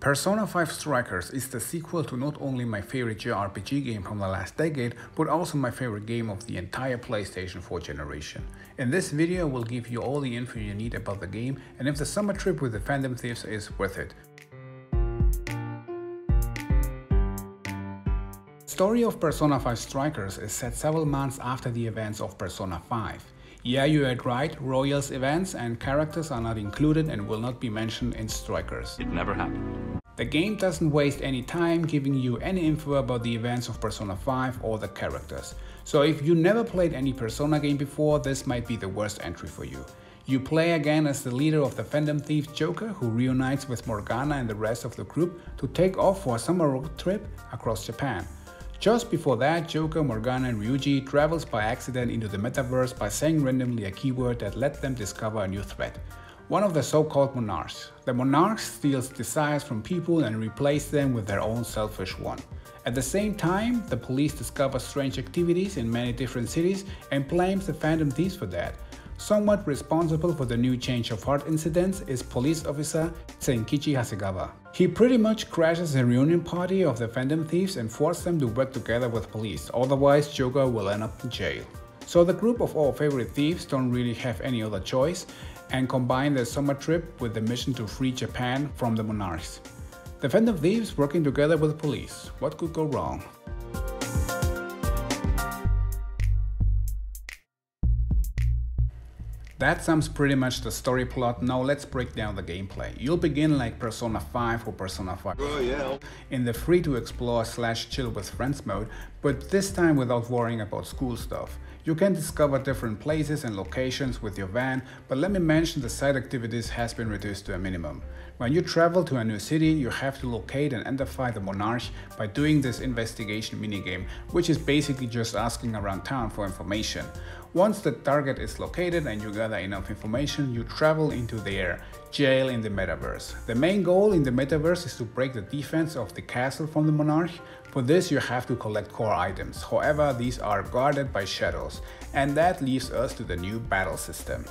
Persona 5 Strikers is the sequel to not only my favorite JRPG game from the last decade, but also my favorite game of the entire PlayStation 4 generation. In this video I will give you all the info you need about the game and if the summer trip with the Phantom Thieves is worth it. Story of Persona 5 Strikers is set several months after the events of Persona 5. Yeah, you heard right, Royals events and characters are not included and will not be mentioned in Strikers. It never happened. The game doesn't waste any time giving you any info about the events of Persona 5 or the characters. So if you never played any Persona game before, this might be the worst entry for you. You play again as the leader of the Phantom Thieves Joker who reunites with Morgana and the rest of the group to take off for a summer road trip across Japan. Just before that, Joker, Morgana and Ryuji travels by accident into the metaverse by saying randomly a keyword that let them discover a new threat. One of the so-called monarchs. The monarch steals desires from people and replaces them with their own selfish one. At the same time, the police discover strange activities in many different cities and blames the Phantom Thieves for that. Somewhat responsible for the new change of heart incidents is police officer Zenkichi Hasegawa. He pretty much crashes the reunion party of the Phantom Thieves and forces them to work together with police, otherwise Joker will end up in jail. So the group of our favorite thieves don't really have any other choice and combine their summer trip with the mission to free Japan from the monarchs. The Thieves working together with police. What could go wrong? That sums pretty much the story plot, now let's break down the gameplay. You'll begin like Persona 5 or Persona 5 Oh yeah. in the free to explore slash chill with friends mode, but this time without worrying about school stuff. You can discover different places and locations with your van, but let me mention the side activities has been reduced to a minimum. When you travel to a new city, you have to locate and identify the monarch by doing this investigation minigame, which is basically just asking around town for information. Once the target is located and you gather enough information, you travel into their jail in the metaverse. The main goal in the metaverse is to break the defense of the castle from the monarch. For this you have to collect core items, however these are guarded by shadows, and that leaves us to the new battle system.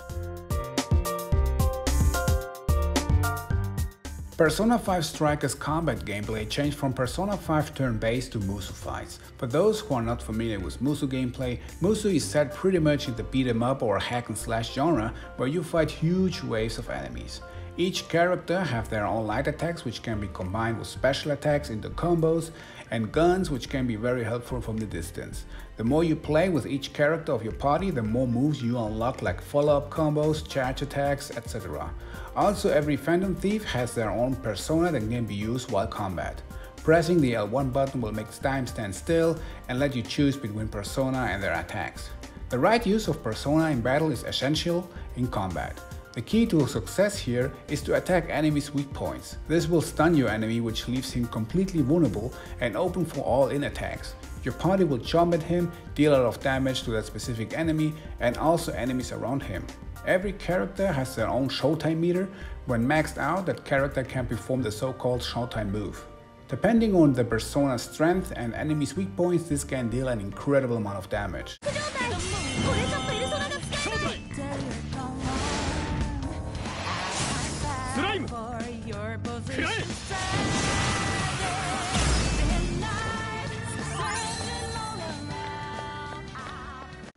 Persona 5 Strikers combat gameplay changed from Persona 5 turn-based to Musou fights. For those who are not familiar with Musou gameplay, Musou is set pretty much in the beat 'em up or hack and slash genre where you fight huge waves of enemies. Each character have their own light attacks which can be combined with special attacks into combos and guns which can be very helpful from the distance. The more you play with each character of your party, the more moves you unlock like follow-up combos, charge attacks, etc. Also every Phantom Thief has their own persona that can be used while combat. Pressing the L1 button will make time stand still and let you choose between persona and their attacks. The right use of persona in battle is essential in combat. The key to success here is to attack enemies' weak points. This will stun your enemy which leaves him completely vulnerable and open for all in attacks. Your party will jump at him, deal a lot of damage to that specific enemy and also enemies around him. Every character has their own showtime meter. When maxed out, that character can perform the so-called showtime move. Depending on the persona's strength and enemy's weak points, this can deal an incredible amount of damage.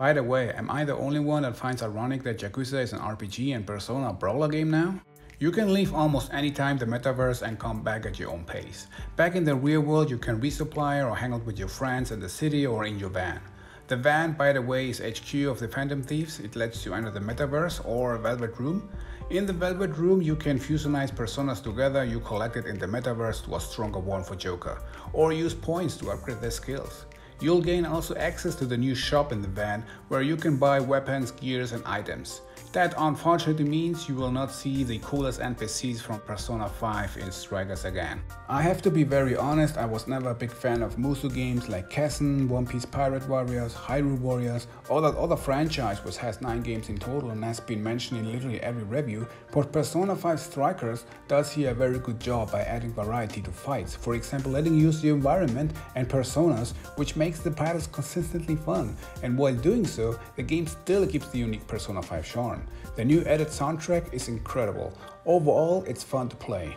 By the way, am I the only one that finds ironic that Yakuza is an RPG and Persona brawler game now? You can leave almost anytime the metaverse and come back at your own pace. Back in the real world, you can resupply or hang out with your friends in the city or in your van. The van, by the way, is HQ of the Phantom Thieves. It lets you enter the metaverse or Velvet Room. In the Velvet Room, you can fusionize personas together you collected in the metaverse to a stronger one for Joker, or use points to upgrade their skills. You'll gain also access to the new shop in the van where you can buy weapons, gears and items. That unfortunately means you will not see the coolest NPCs from Persona 5 in Strikers again. I have to be very honest, I was never a big fan of Musou games like Kessen, One Piece Pirate Warriors, Hyrule Warriors, or that other franchise which has 9 games in total and has been mentioned in literally every review, but Persona 5 Strikers does here a very good job by adding variety to fights, for example letting you use the environment and personas which makes the battles consistently fun, and while doing so, the game still keeps the unique Persona 5 charm. The new edit soundtrack is incredible. Overall, it's fun to play.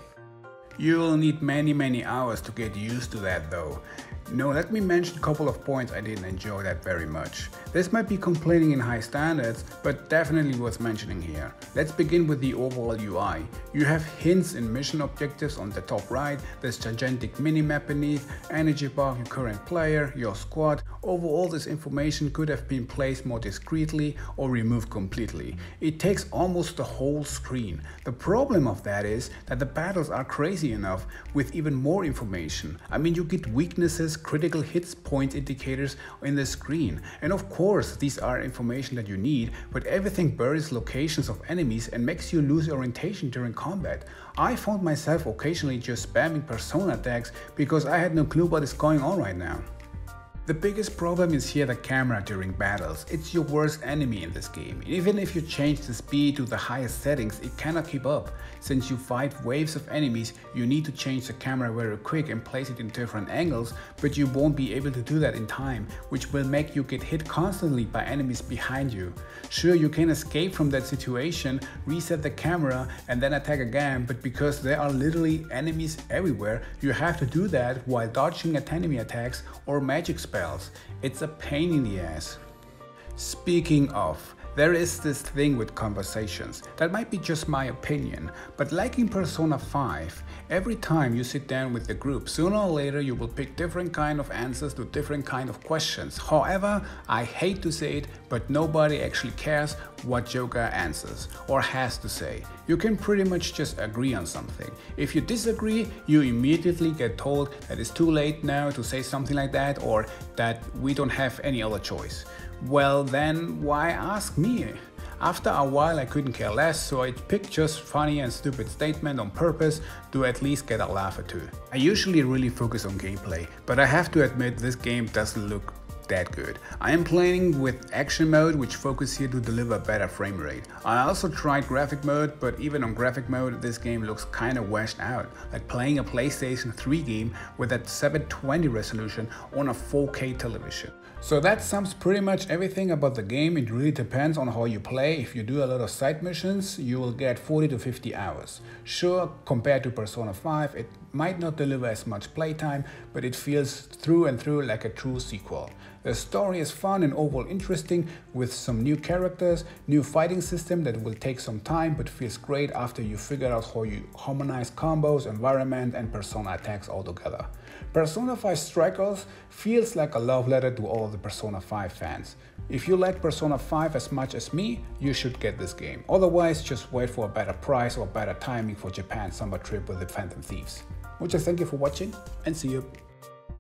You'll need many many hours to get used to that though. No, let me mention a couple of points I didn't enjoy that very much. This might be complaining in high standards, but definitely worth mentioning here. Let's begin with the overall UI. You have hints and mission objectives on the top right, this gigantic minimap beneath, energy bar your current player, your squad. Overall this information could have been placed more discreetly or removed completely. It takes almost the whole screen. The problem of that is that the battles are crazy enough with even more information. I mean you get weaknesses, critical hits point indicators in the screen and of course these are information that you need, but everything buries locations of enemies and makes you lose orientation during combat. I found myself occasionally just spamming persona attacks because I had no clue what is going on right now. The biggest problem is here the camera during battles. It's your worst enemy in this game. Even if you change the speed to the highest settings, it cannot keep up. Since you fight waves of enemies, you need to change the camera very quick and place it in different angles, but you won't be able to do that in time, which will make you get hit constantly by enemies behind you. Sure, you can escape from that situation, reset the camera and then attack again, but because there are literally enemies everywhere, you have to do that while dodging at enemy attacks or magic spells. It's a pain in the ass. Speaking of, there is this thing with conversations, that might be just my opinion, but like in Persona 5, every time you sit down with the group, sooner or later you will pick different kind of answers to different kind of questions. However, I hate to say it, but nobody actually cares what Joker answers or has to say. You can pretty much just agree on something. If you disagree, you immediately get told that it's too late now to say something like that or that we don't have any other choice. Well then, why ask me? After a while I couldn't care less, so I picked just funny and stupid statement on purpose to at least get a laugh or two. I usually really focus on gameplay, but I have to admit this game doesn't look that good. I am playing with action mode which focus here to deliver better frame rate. I also tried graphic mode but even on graphic mode this game looks kinda washed out, like playing a PlayStation 3 game with that 720 resolution on a 4K television. So that sums pretty much everything about the game. It really depends on how you play. If you do a lot of side missions, you will get 40 to 50 hours. Sure, compared to Persona 5, it might not deliver as much playtime, but it feels through and through like a true sequel. The story is fun and overall interesting with some new characters, new fighting system that will take some time but feels great after you figure out how you harmonize combos, environment and persona attacks all together. Persona 5 Strikers feels like a love letter to all the Persona 5 fans. If you like Persona 5 as much as me, you should get this game. Otherwise, just wait for a better price or better timing for Japan summer trip with the Phantom Thieves. Muchas thank you for watching and see you.